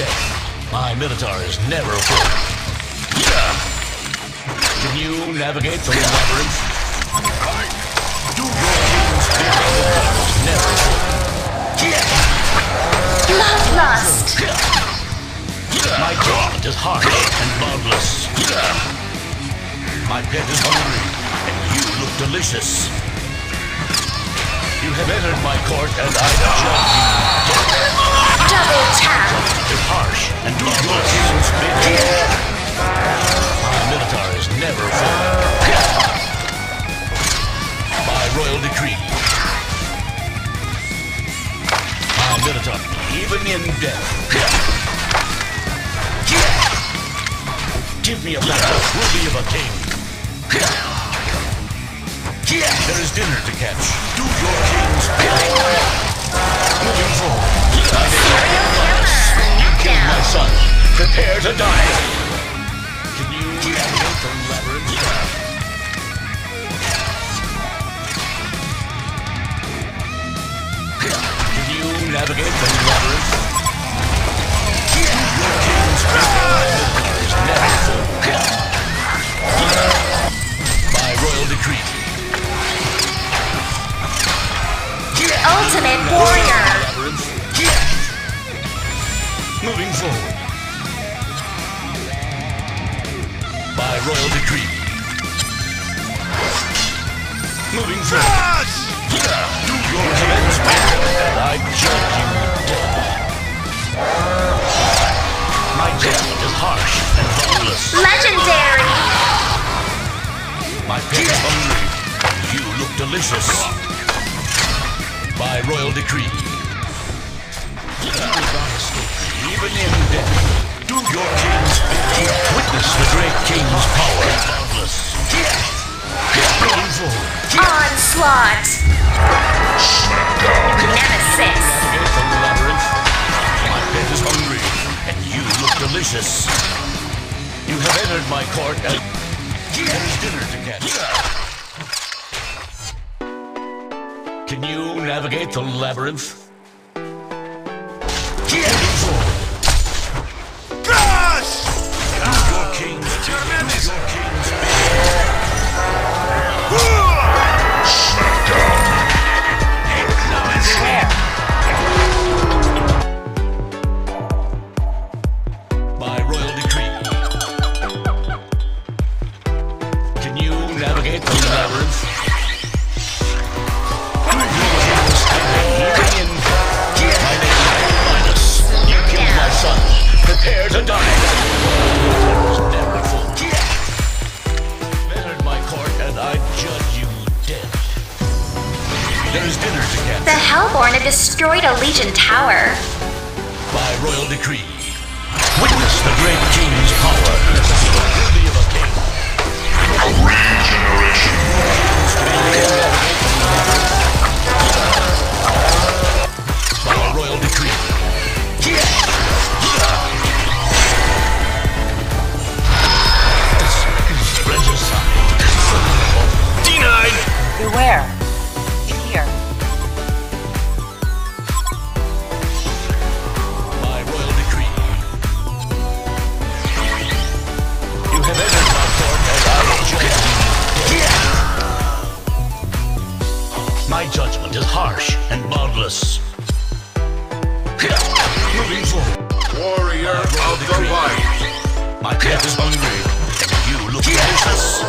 death. My Minotaur is never afraid. Yeah. Can you navigate the labyrinth? Do your king's bidding. Never full. Bloodlust. My judgment is harsh and bloodless. My pet is hungry, and you look delicious. You have entered my court, and I judge you. Double tap. harsh and do bloodless. My There is dinner to catch. Do your king's bidding. Moving forward. Name is Serial killer. My son. Prepare to die. Can you navigate the labyrinth? Can you navigate the labyrinth? Do your king's bidding Ultimate warrior. Labyrinth. Moving forward. By royal decree. Moving forward. Do your king's bidding, I judge you. My judgment is harsh and lawless. Legendary. My pet is hungry, you look delicious. By royal decree. You will not escape, even in death. Do your king's bidding. Witness the great king's power. Boundless. Moving forward. Onslaught. Nemesis. The labyrinth. My pet is hungry, and you look delicious. You have entered my court, and there is dinner to catch. Can you navigate the labyrinth? Destroyed a Legion tower. by royal decree. Witness the great king's power. Worthy of a king. By Of. My pet is hungry. You look delicious.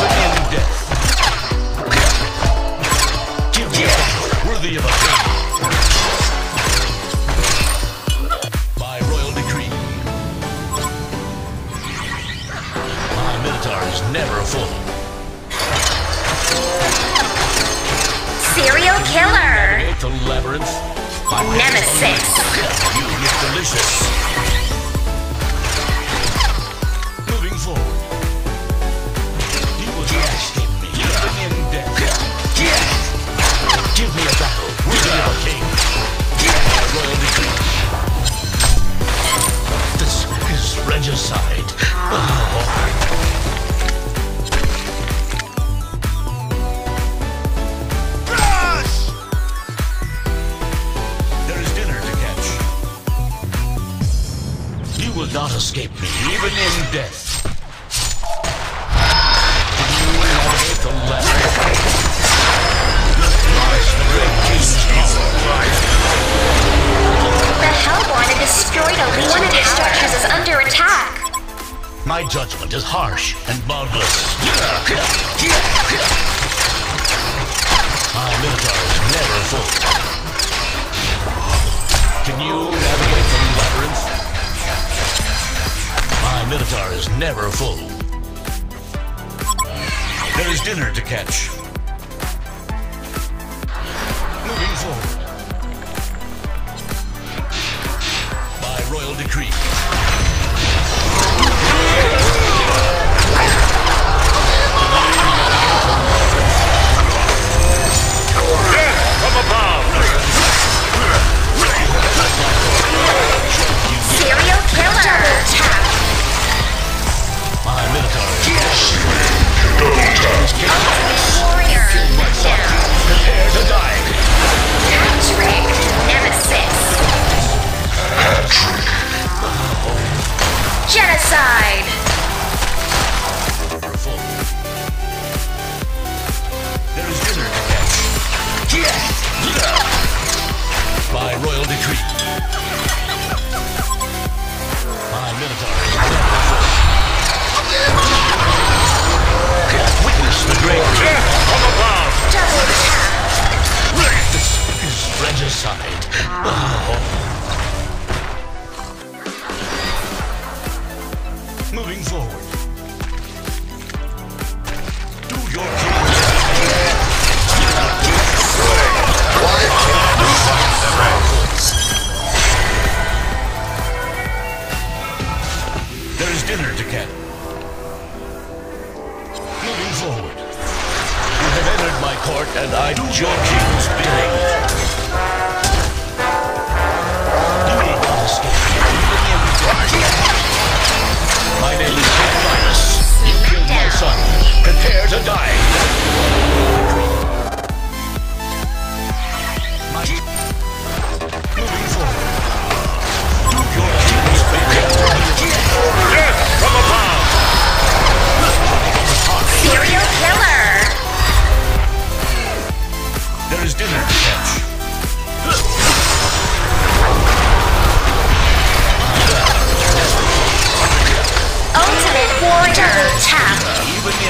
Judge you dead. You My Nemesis. You look delicious. Attack. My judgment is harsh and boundless. My minotaur is never full. Never full. There is dinner to catch. Regicide. Ah. Moving forward. Do your There is dinner to catch. Moving forward. You have entered my court, and I do your king's bidding. Son. Prepare to die. My... Moving forward. Your king's bidding. Yes! From above! Serial killer. There is dinner to catch.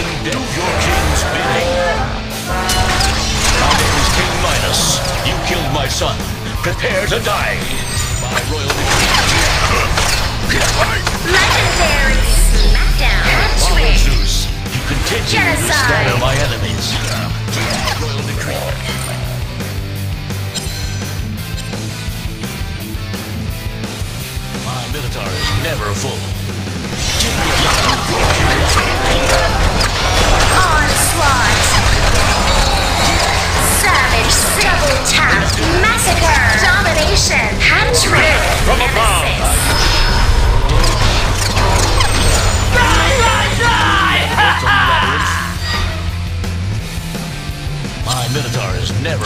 Even. Do your king's bidding. My name is King Midas. You killed my son. Prepare to die. Is never.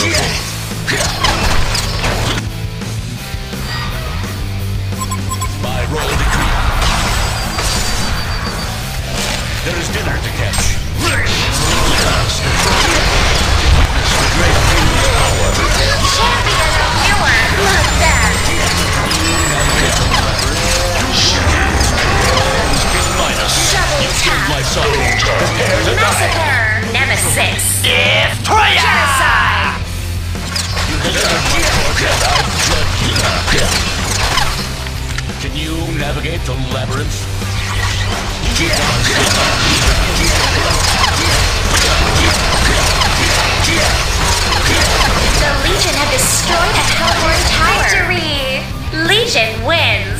By royal decree. There is dinner to catch. Can you navigate the labyrinth? The Legion have destroyed a Hellborn tower. Victory. Legion wins.